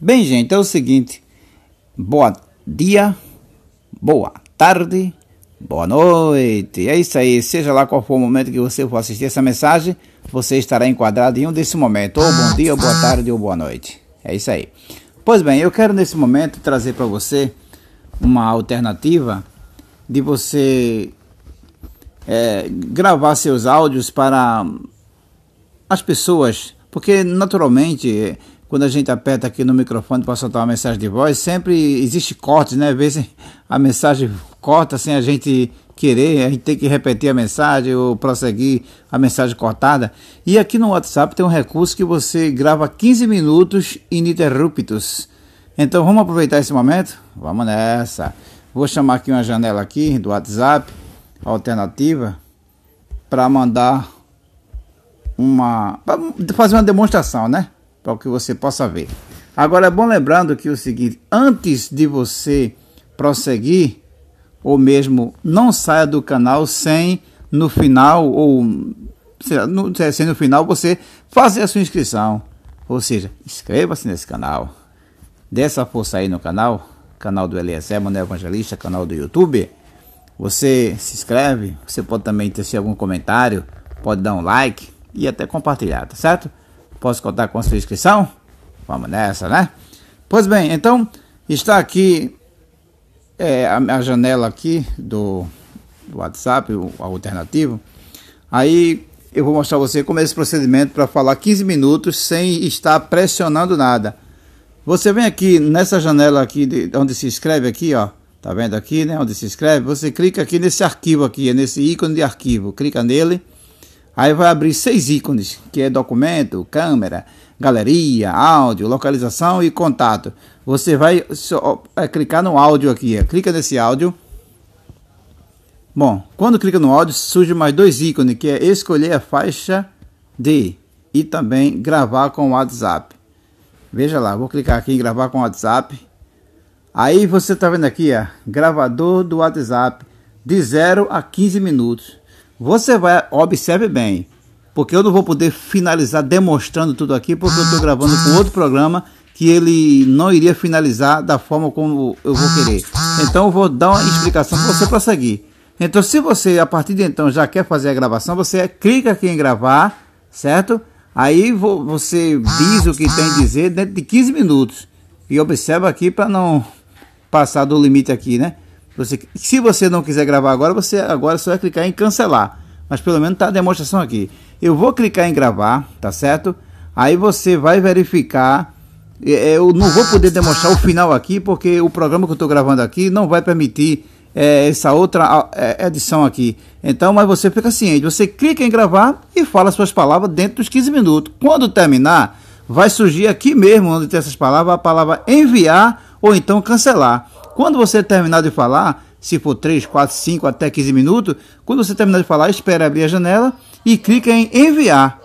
Bem, gente, é o seguinte. Boa dia, boa tarde, boa noite. É isso aí. Seja lá qual for o momento que você for assistir essa mensagem, você estará enquadrado em um desse momento. Ou bom dia, ou boa tarde, ou boa noite. É isso aí. Pois bem, eu quero nesse momento trazer para você uma alternativa de você é, gravar seus áudios para as pessoas, porque naturalmente quando a gente aperta aqui no microfone para soltar uma mensagem de voz, sempre existe cortes, né? Às vezes a mensagem corta sem a gente querer, a gente tem que repetir a mensagem ou prosseguir a mensagem cortada. E aqui no WhatsApp tem um recurso que você grava 15 minutos ininterruptos. Então vamos aproveitar esse momento? Vamos nessa. Vou chamar aqui uma janela aqui do WhatsApp alternativa para mandar uma para fazer uma demonstração, né? Para que você possa ver. Agora é bom lembrando que o seguinte, antes de você prosseguir ou mesmo não saia do canal sem no final ou sem no final você fazer a sua inscrição. Ou seja, inscreva-se nesse canal. Dê essa força aí no canal, canal do Eliezer Manuel Evangelista, canal do YouTube você se inscreve, você pode também ter algum comentário, pode dar um like e até compartilhar, tá certo? Posso contar com a sua inscrição? Vamos nessa, né? Pois bem, então está aqui é, a, a, janela aqui do, do WhatsApp, o, o alternativo. Aí eu vou mostrar você como é esse procedimento para falar 15 minutos sem estar pressionando nada. Você vem aqui nessa janela aqui de, onde se escreve aqui, ó, Tá vendo aqui, né? Onde se inscreve? Você clica aqui nesse arquivo aqui, é nesse ícone de arquivo. Clica nele. Aí vai abrir seis ícones, que é documento, câmera, galeria, áudio, localização e contato. Você vai só, é, clicar no áudio aqui. É. Clica nesse áudio. Bom, quando clica no áudio, surge mais dois ícones, que é escolher a faixa de e também gravar com o WhatsApp. Veja lá, vou clicar aqui em gravar com o WhatsApp. Aí você está vendo aqui, ó, gravador do WhatsApp de 0 a 15 minutos. Você vai, observe bem, porque eu não vou poder finalizar demonstrando tudo aqui, porque eu estou gravando com outro programa que ele não iria finalizar da forma como eu vou querer. Então eu vou dar uma explicação para você prosseguir. Então se você a partir de então já quer fazer a gravação, você clica aqui em gravar, certo? Aí você diz o que tem a dizer dentro de 15 minutos. E observa aqui para não passar do limite aqui, né? Você, se você não quiser gravar agora, você agora só vai clicar em cancelar. Mas pelo menos tá a demonstração aqui. Eu vou clicar em gravar, tá certo? Aí você vai verificar. É, é, eu não vou poder demonstrar o final aqui, porque o programa que eu estou gravando aqui não vai permitir é, essa outra é, edição aqui. Então, mas você fica ciente. Você clica em gravar e fala suas palavras dentro dos 15 minutos. Quando terminar, vai surgir aqui mesmo, onde tem essas palavras, a palavra enviar ou então cancelar. Quando você terminar de falar, se for 3, 4, 5 até 15 minutos, quando você terminar de falar, espere abrir a janela e clica em enviar,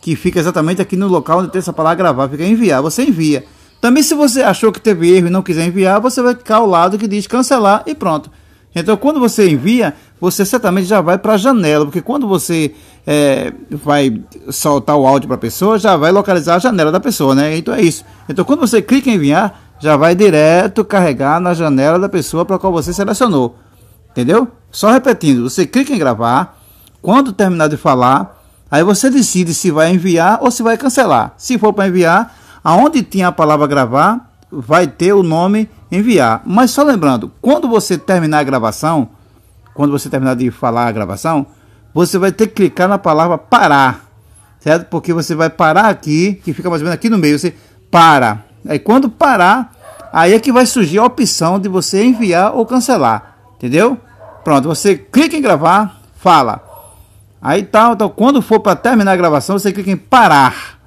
que fica exatamente aqui no local onde tem essa palavra gravar, fica enviar, você envia. Também se você achou que teve erro e não quiser enviar, você vai clicar ao lado que diz cancelar e pronto. Então, quando você envia, você certamente já vai para a janela, porque quando você é, vai soltar o áudio para a pessoa, já vai localizar a janela da pessoa, né? Então é isso. Então, quando você clica em enviar, já vai direto carregar na janela da pessoa para qual você selecionou. Entendeu? Só repetindo, você clica em gravar, quando terminar de falar, aí você decide se vai enviar ou se vai cancelar. Se for para enviar, aonde tinha a palavra gravar, vai ter o nome enviar. Mas só lembrando, quando você terminar a gravação, quando você terminar de falar a gravação, você vai ter que clicar na palavra parar, certo? Porque você vai parar aqui, que fica mais ou menos aqui no meio, você para. Aí quando parar, aí é que vai surgir a opção de você enviar ou cancelar, entendeu? Pronto, você clica em gravar, fala. Aí tal, tá, então quando for para terminar a gravação, você clica em parar.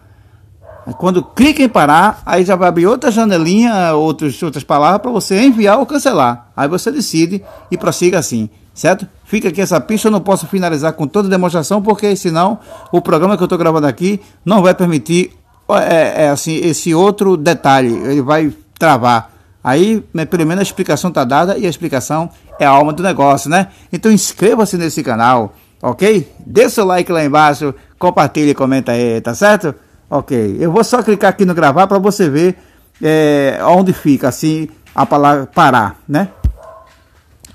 Quando clica em parar, aí já vai abrir outra janelinha, outros, outras palavras para você enviar ou cancelar. Aí você decide e prossiga assim, certo? Fica aqui essa pista, eu não posso finalizar com toda a demonstração, porque senão o programa que eu estou gravando aqui não vai permitir é, é, assim, esse outro detalhe, ele vai travar. Aí, né, pelo menos a explicação está dada e a explicação é a alma do negócio, né? Então inscreva-se nesse canal, ok? Dê seu like lá embaixo, compartilhe comenta aí, tá certo? Ok, eu vou só clicar aqui no gravar para você ver é, onde fica assim a palavra parar, né?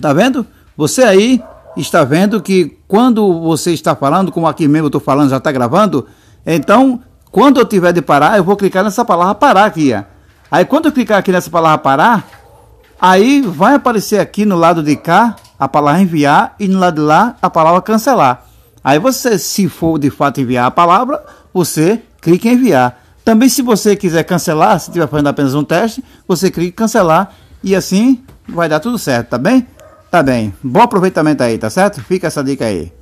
Tá vendo? Você aí está vendo que quando você está falando, como aqui mesmo eu estou falando, já está gravando, então quando eu tiver de parar, eu vou clicar nessa palavra parar aqui. Ó. Aí quando eu clicar aqui nessa palavra parar, aí vai aparecer aqui no lado de cá a palavra enviar e no lado de lá a palavra cancelar. Aí você, se for de fato enviar a palavra, você clica em enviar. Também se você quiser cancelar, se estiver fazendo apenas um teste, você clica em cancelar e assim vai dar tudo certo, tá bem? Tá bem. Bom aproveitamento aí, tá certo? Fica essa dica aí.